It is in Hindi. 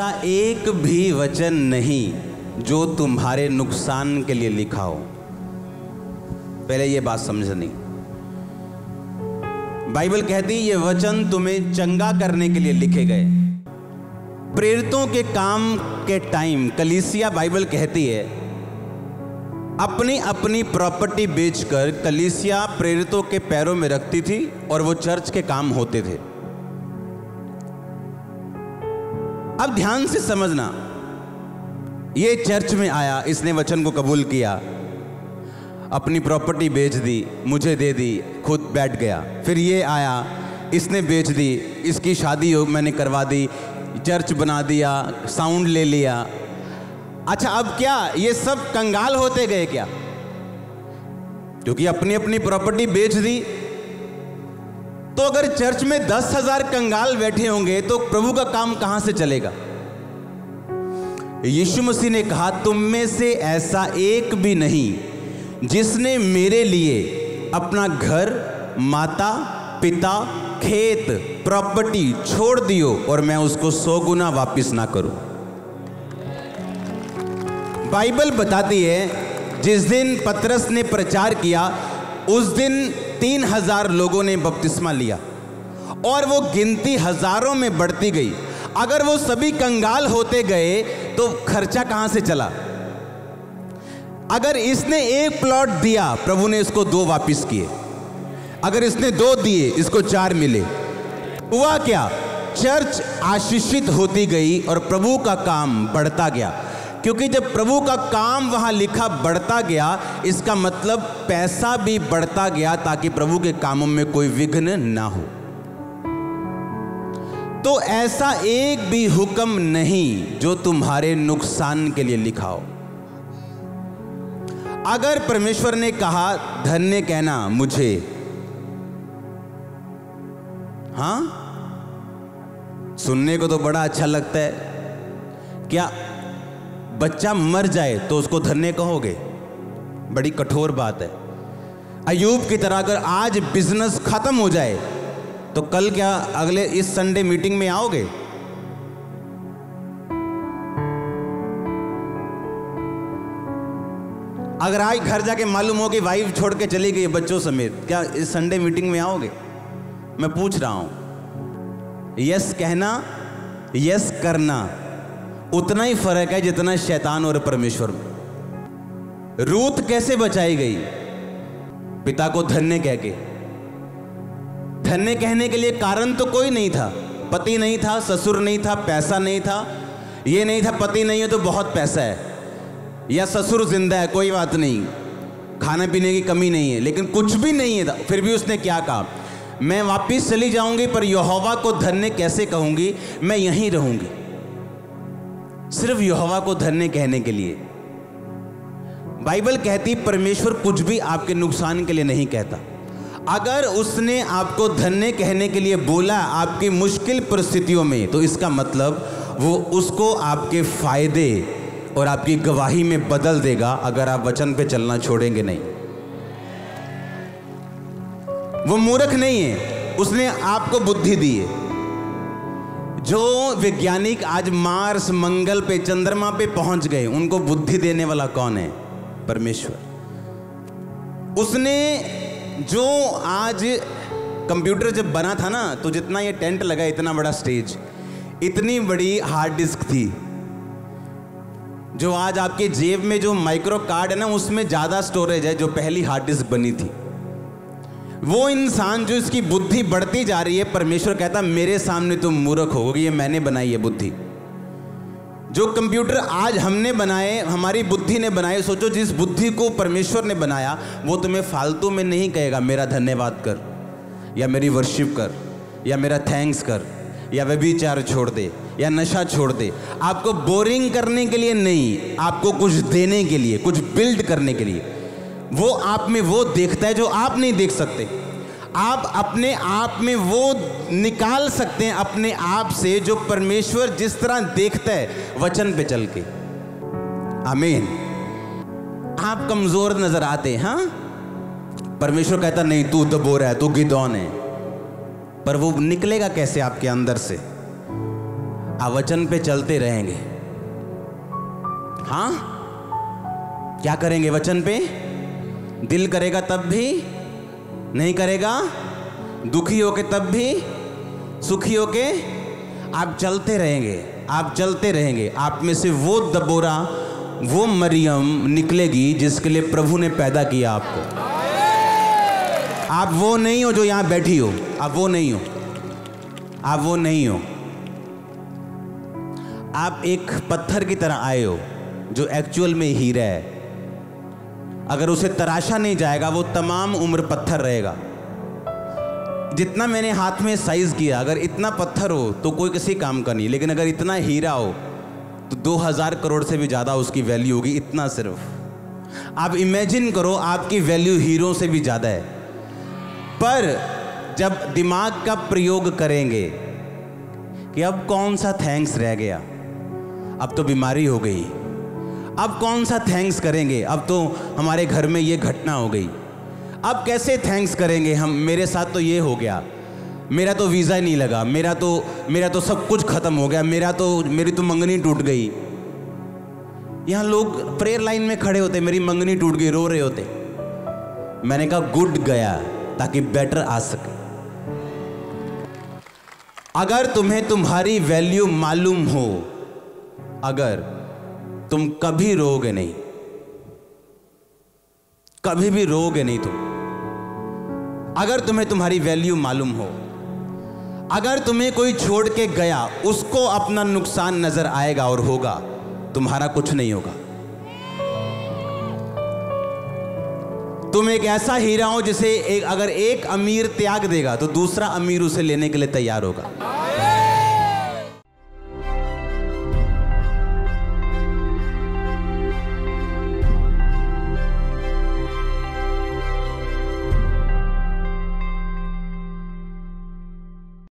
ऐसा एक भी वचन नहीं जो तुम्हारे नुकसान के लिए लिखा हो। पहले ये बात समझनी। बाइबल कहती ये वचन तुम्हें चंगा करने के लिए लिखे गए। प्रेरितों के काम के टाइम कलीसिया बाइबल कहती है अपनी अपनी प्रॉपर्टी बेचकर कलीसिया प्रेरितों के पैरों में रखती थी और वो चर्च के काम होते थे। अब ध्यान से समझना। ये चर्च में आया, इसने वचन को कबूल किया। अपनी प्रॉपर्टी बेच दी, मुझे दे दी, खुद बैठ गया। फिर ये आया, इसने बेच दी, इसकी शादी मैंने करवा दी, चर्च बना दिया, साउंड ले लिया। अच्छा अब क्या ये सब कंगाल होते गए क्या? क्योंकि अपनी अपनी प्रॉपर्टी बेच दी तो अगर चर्च में दस हज़ार कंगाल बैठे होंगे तो प्रभु का काम कहाँ से चलेगा? यीशु मसीह ने कहा, तुम में से ऐसा एक भी नहीं जिसने मेरे लिए अपना घर, माता, पिता, खेत, प्रॉपर्टी छोड़ दियो और मैं उसको सौ गुना वापिस ना करूँ। बाइबल बताती है, जिस दिन पतरस ने प्रचार किया, उस दिन तीन हज़ार लोगों ने बपतिस्मा लिया और वो गिनती हज़ारों में बढ़ती गई। अगर वो सभी कंगाल होते गए तो खर्चा कहाँ से चला? अगर इसने एक प्लॉट दिया, प्रभु ने इसको दो वापिस किए। अगर इसने दो दिए, इसको चार मिले। हुआ क्या? चर्च आशीषित होती गई और प्रभु का काम बढ़ता गया। क्योंकि जब प्रभु का काम वहाँ लिखा बढ़ता गया, इसका मतलब पैसा भी बढ़ता गया ताकि प्रभु के कामों में कोई विघ्न ना हो। तो ऐसा एक भी हुक्म नहीं जो तुम्हारे नुकसान के लिए लिखा हो। अगर परमेश्वर ने कहा, धन्य कहना मुझे। हाँ? सुनने को तो बड़ा अच्छा लगता है। क्या बच्चा मर जाए तो उसको धन्य कहोगे। बड़ी कठोर बात है। अयूब की तरह अगर आज बिज़नेस खत्म हो जाए तो कल क्या अगले इस संडे मीटिंग में आओगे? अगर आज घर जाके मालूम हो कि वाइफ छोड़ के चली गई बच्चों समेत, क्या इस संडे मीटिंग में आओगे? मैं पूछ रहा हूँ। यस कहना, यस करना। उतना ही फ़र्क है जितना शैतान और परमेश्वर में। रूत कैसे बचाई गई? पिता को धन्य कह के। धन्य कहने के लिए कारण तो कोई नहीं था। पति नहीं था, ससुर नहीं था, पैसा नहीं था। ये नहीं था, पति नहीं है तो बहुत पैसा है। या ससुर ज़िंदा है, कोई बात नहीं। खाने पीने की कमी नहीं है, लेकिन कुछ भी नहीं है। फिर भी उसने क्या कहा? मैं वापिस चली जाऊँगी, पर यहोवा को धन्य कैसे कहूँगी? मैं यहीं रहूँगी। सिर्फ़ यहोवा को धन्य कहने के लिए। बाइबल कहती, परमेश्वर कुछ भी आपके नुकसान के लिए नहीं कहता। अगर उसने आपको धन्य कहने के लिए बोला आपकी मुश्किल परिस्थितियों में तो इसका मतलब वो उसको आपके फ़ायदे और आपकी गवाही में बदल देगा, अगर आप वचन पे चलना छोड़ेंगे नहीं। वो मूर्ख नहीं है। उसने आपको बुद्धि दी है। जो वैज्ञानिक आज मार्स मंगल पे, चंद्रमा पे पहुँच गए, उनको बुद्धि देने वाला कौन है? परमेश्वर। उसने जो आज कंप्यूटर जब बना था ना तो जितना ये टेंट लगा, इतना बड़ा स्टेज। इतनी बड़ी हार्ड डिस्क थी। जो आज आपके जेब में जो माइक्रो कार्ड है ना, उसमें ज़्यादा स्टोरेज है, जो पहली हार्ड डिस्क बनी थी। वो इंसान जो इसकी बुद्धि बढ़ती जा रही है, परमेश्वर कहता, मेरे सामने तुम मूर्ख हो ये मैंने बनाई है बुद्धि। जो कंप्यूटर आज हमने बनाए, हमारी बुद्धि ने बनाए, सोचो जिस बुद्धि को परमेश्वर ने बनाया, वो तुम्हें फालतू में नहीं कहेगा, मेरा धन्यवाद कर, या मेरी वर्शिप कर, या मेरा थैंक्स कर, या व्यभिचार छोड़ दे, या नशा छोड़ दे। आपको बोरिंग करने के लिए नहीं, आपको कुछ देने के लिए, कुछ बिल्ड करने के लिए। वो आप में वो देखता है जो आप नहीं देख सकते। आप अपने आप में वो निकाल सकते हैं अपने आप से जो परमेश्वर जिस तरह देखता है, वचन पे चल के। आमीन। आप कमज़ोर नज़र आते हैं हाँ? परमेश्वर कहता, नहीं, तू दबोर है, तू गिदौन है। पर वो निकलेगा कैसे आपके अंदर से? आप वचन पे चलते रहेंगे। हाँ? क्या करेंगे वचन पे? दिल करेगा तब भी, नहीं करेगा, दुखी होके तब भी, सुखी होके आप चलते रहेंगे, आप चलते रहेंगे। आप में से वो दबोरा, वो मरियम निकलेगी जिसके लिए प्रभु ने पैदा किया आपको। आप वो नहीं हो जो यहाँ बैठी हो, आप वो नहीं हो, आप वो नहीं हो। आप एक पत्थर की तरह आए हो, जो एक्चुअल में हीरा है। अगर उसे तराशा नहीं जाएगा, वो तमाम उम्र पत्थर रहेगा। जितना मैंने हाथ में साइज़ किया, अगर इतना पत्थर हो तो कोई किसी काम का नहीं। लेकिन अगर इतना हीरा हो तो दो हज़ार करोड़ से भी ज़्यादा उसकी वैल्यू होगी, इतना सिर्फ़। आप इमेजिन करो, आपकी वैल्यू हीरो से भी ज़्यादा है। पर जब दिमाग का प्रयोग करेंगे कि अब कौन सा थैंक्स रह गया, अब तो बीमारी हो गई। अब कौन सा थैंक्स करेंगे? अब तो हमारे घर में ये घटना हो गई। अब कैसे थैंक्स करेंगे हम? मेरे साथ तो ये हो गया। मेरा तो वीज़ा नहीं लगा। मेरा तो मेरा तो सब कुछ ख़त्म हो गया। मेरा तो मेरी तो मंगनी टूट गई। यहाँ लोग प्रेयर लाइन में खड़े होते, मेरी मंगनी टूट गई, रो रहे होते। मैंने कहा, गुड गया, ताकि बेटर आ सके। अगर तुम्हें तुम्हारी वैल्यू मालूम हो, अगर तुम कभी रोगे नहीं। कभी भी रोगे नहीं तुम। अगर तुम्हें तुम्हारी वैल्यू मालूम हो, अगर तुम्हें कोई छोड़ के गया, उसको अपना नुकसान नज़र आएगा और होगा, तुम्हारा कुछ नहीं होगा। तुम एक ऐसा हीरा हो जिसे एक, अगर एक अमीर त्याग देगा तो दूसरा अमीर उसे लेने के लिए तैयार होगा।